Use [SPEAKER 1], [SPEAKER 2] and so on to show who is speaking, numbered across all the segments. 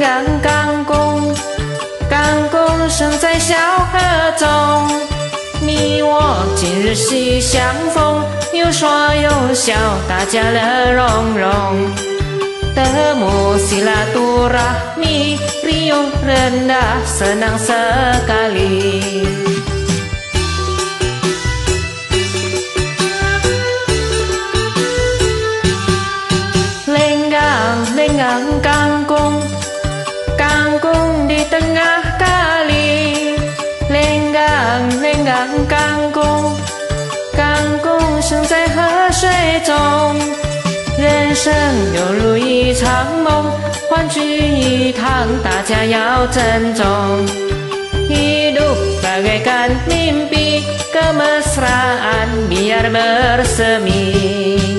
[SPEAKER 1] 刚刚功，刚刚生在小河中。你我今日喜相逢，有说有笑，大家乐融融。德木西拉多拉，米你有人达色囊色嘎哩。人生犹如一场梦，欢聚一堂，大家要珍重。Hidup bagaikan mimpi, kemesraan biar bersemi.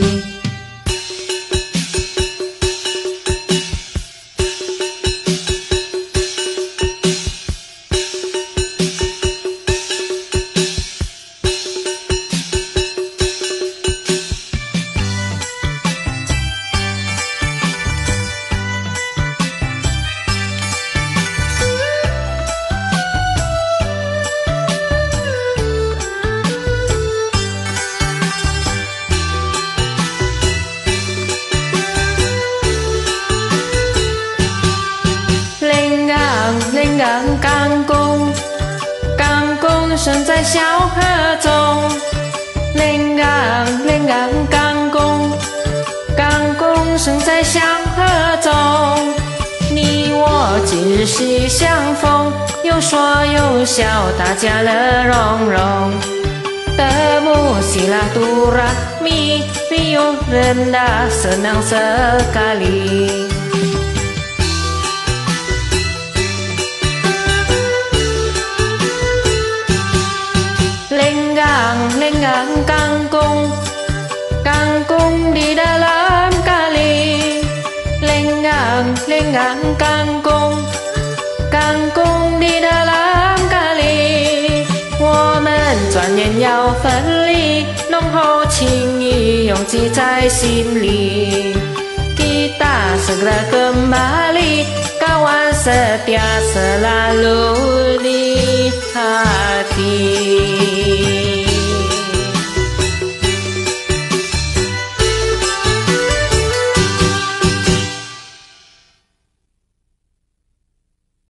[SPEAKER 1] 小河中，人人人人，赶工赶工。生在小河中，你我今夕相逢，有说有笑，大家乐融融。德木西拉杜拉米，没有人达色囊色嘎哩。人敢讲น讲า的กง里，我们转眼要分离า好情意永记在心里。吉达是个格玛จนเย็นยาว里哈อ